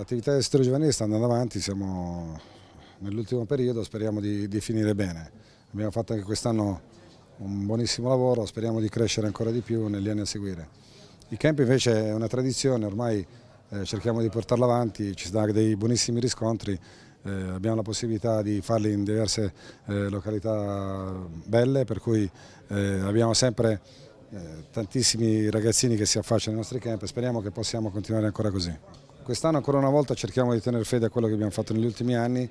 l'attività del settore giovanile sta andando avanti, siamo nell'ultimo periodo, speriamo di, di finire bene. Abbiamo fatto anche quest'anno un buonissimo lavoro, speriamo di crescere ancora di più negli anni a seguire. Il camp invece è una tradizione, ormai eh, cerchiamo di portarla avanti, ci sono dei buonissimi riscontri, eh, abbiamo la possibilità di farli in diverse eh, località belle, per cui eh, abbiamo sempre eh, tantissimi ragazzini che si affacciano ai nostri camp e speriamo che possiamo continuare ancora così. Quest'anno ancora una volta cerchiamo di tenere fede a quello che abbiamo fatto negli ultimi anni,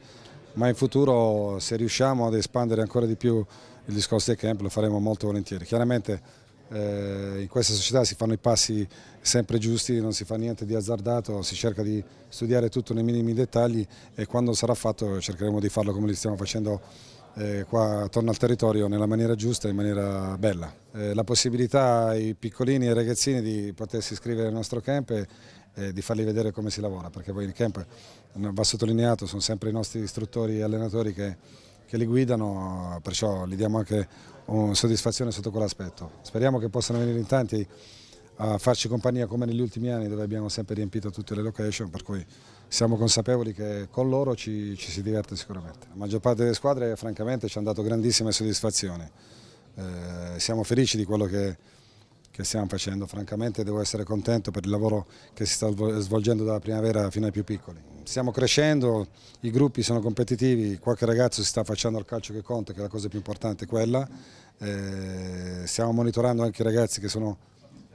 ma in futuro se riusciamo ad espandere ancora di più il discorso del camp lo faremo molto volentieri. Chiaramente eh, in questa società si fanno i passi sempre giusti, non si fa niente di azzardato, si cerca di studiare tutto nei minimi dettagli e quando sarà fatto cercheremo di farlo come li stiamo facendo eh, qua attorno al territorio nella maniera giusta e in maniera bella. Eh, la possibilità ai piccolini e ai ragazzini di potersi iscrivere al nostro camp e, e di farli vedere come si lavora, perché poi il camp va sottolineato, sono sempre i nostri istruttori e allenatori che, che li guidano, perciò gli diamo anche soddisfazione sotto quell'aspetto. Speriamo che possano venire in tanti a farci compagnia come negli ultimi anni dove abbiamo sempre riempito tutte le location, per cui siamo consapevoli che con loro ci, ci si diverte sicuramente. La maggior parte delle squadre francamente ci hanno dato grandissime soddisfazioni, eh, siamo felici di quello che, che stiamo facendo, francamente devo essere contento per il lavoro che si sta svolgendo dalla primavera fino ai più piccoli. Stiamo crescendo, i gruppi sono competitivi, qualche ragazzo si sta facendo al calcio che conta, che è la cosa più importante quella, eh, stiamo monitorando anche i ragazzi che sono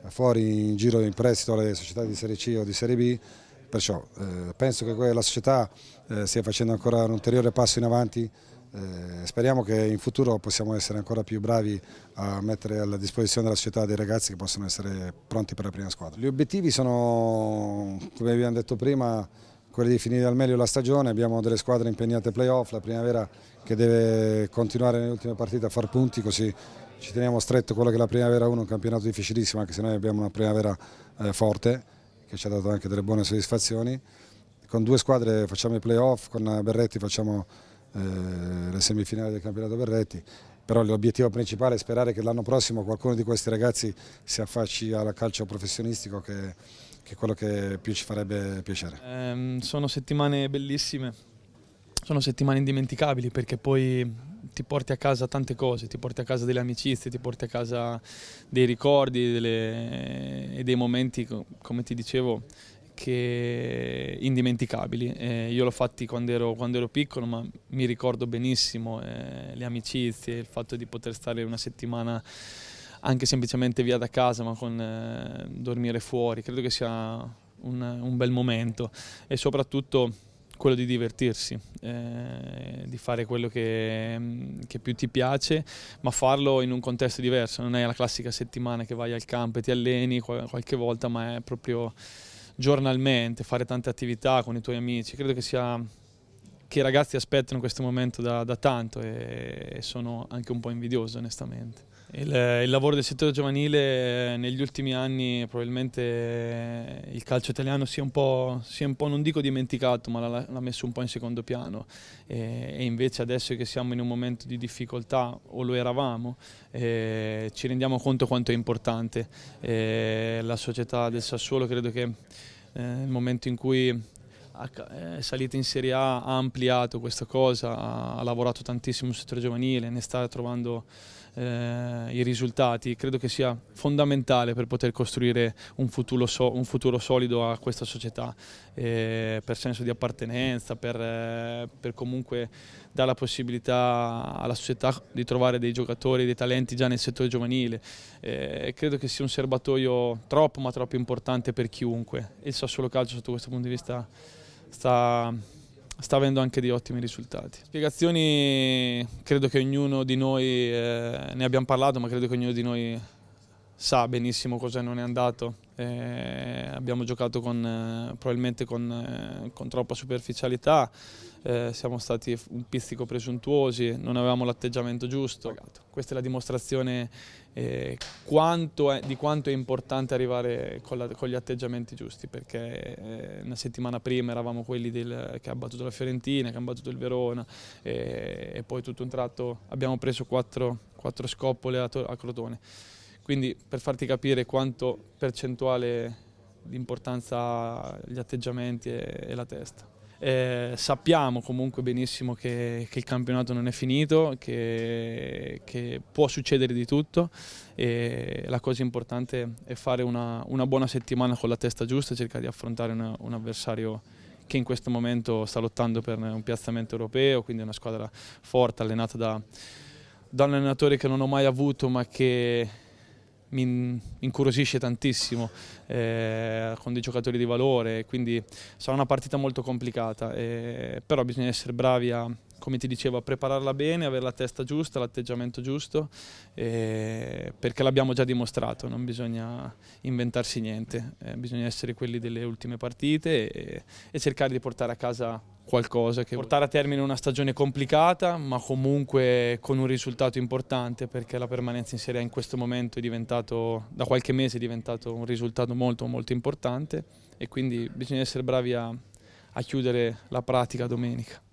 fuori in giro in prestito alle società di Serie C o di Serie B, perciò eh, penso che la società eh, stia facendo ancora un ulteriore passo in avanti, eh, speriamo che in futuro possiamo essere ancora più bravi a mettere a disposizione della società dei ragazzi che possono essere pronti per la prima squadra. Gli obiettivi sono, come abbiamo detto prima, quelli di finire al meglio la stagione, abbiamo delle squadre impegnate playoff, la primavera che deve continuare nelle ultime partite a far punti così ci teniamo stretto quello che è la primavera 1, un campionato difficilissimo anche se noi abbiamo una primavera eh, forte che ci ha dato anche delle buone soddisfazioni. Con due squadre facciamo i playoff, con Berretti facciamo eh, le semifinali del campionato Berretti, però l'obiettivo principale è sperare che l'anno prossimo qualcuno di questi ragazzi si affacci al calcio professionistico che, che è quello che più ci farebbe piacere. Eh, sono settimane bellissime, sono settimane indimenticabili perché poi ti porti a casa tante cose, ti porti a casa delle amicizie, ti porti a casa dei ricordi delle, e dei momenti, come ti dicevo, che indimenticabili. Eh, io l'ho fatti quando ero, quando ero, piccolo, ma mi ricordo benissimo eh, le amicizie, il fatto di poter stare una settimana anche semplicemente via da casa, ma con eh, dormire fuori. Credo che sia un, un bel momento e soprattutto quello di divertirsi, eh, di fare quello che, che, più ti piace, ma farlo in un contesto diverso, non è la classica settimana che vai al campo e ti alleni qualche volta, ma è proprio giornalmente, fare tante attività con i tuoi amici, credo che sia che i ragazzi aspettano questo momento da, da tanto e, e sono anche un po' invidioso onestamente. Il, il, lavoro del settore giovanile negli ultimi anni probabilmente il calcio italiano si è un po', è un po non dico dimenticato, ma l'ha messo un po' in secondo piano e, e, invece adesso che siamo in un momento di difficoltà, o lo eravamo, eh, ci rendiamo conto quanto è importante. Eh, la società del Sassuolo credo che eh, nel momento in cui è salita in Serie A ha ampliato questa cosa, ha, ha lavorato tantissimo sul settore giovanile, ne sta trovando eh, i risultati, credo che sia fondamentale per poter costruire un futuro, so, un futuro solido a questa società, eh, per senso di appartenenza, per, eh, per comunque dare la possibilità alla società di trovare dei giocatori, dei talenti già nel settore giovanile. Eh, credo che sia un serbatoio troppo ma troppo importante per chiunque. Il Sassuolo Calcio sotto questo punto di vista sta sta avendo anche dei ottimi risultati. Spiegazioni credo che ognuno di noi, eh, ne abbiamo parlato, ma credo che ognuno di noi sa benissimo cosa non è andato. Eh, abbiamo giocato con, eh, probabilmente con, eh, con, troppa superficialità, eh, siamo stati un pizzico presuntuosi, non avevamo l'atteggiamento giusto. Questa è la dimostrazione eh, quanto è, di quanto è importante arrivare con, la, con gli atteggiamenti giusti, perché eh, una settimana prima eravamo quelli del, che ha battuto la Fiorentina, che hanno battuto il Verona e poi tutto un tratto abbiamo preso quattro, quattro scoppole a, a Crotone. Quindi per farti capire quanto percentuale l'importanza gli atteggiamenti e, e la testa. Eh, sappiamo comunque benissimo che, che, il campionato non è finito, che, che, può succedere di tutto e la cosa importante è fare una, una buona settimana con la testa giusta e cercare di affrontare una, un avversario che in questo momento sta lottando per un piazzamento europeo, quindi una squadra forte, allenata da, da un allenatore che non ho mai avuto ma che mi incuriosisce tantissimo, eh, con dei giocatori di valore, quindi sarà una partita molto complicata, eh, però bisogna essere bravi a, come ti dicevo, a prepararla bene, avere la testa giusta, l'atteggiamento giusto, eh, perché l'abbiamo già dimostrato, non bisogna inventarsi niente, eh, bisogna essere quelli delle ultime partite e, e cercare di portare a casa qualcosa che portare a termine una stagione complicata ma comunque con un risultato importante perché la permanenza in Serie A in questo momento è diventato da qualche mese è diventato un risultato molto molto importante e quindi bisogna essere bravi a, a chiudere la pratica domenica.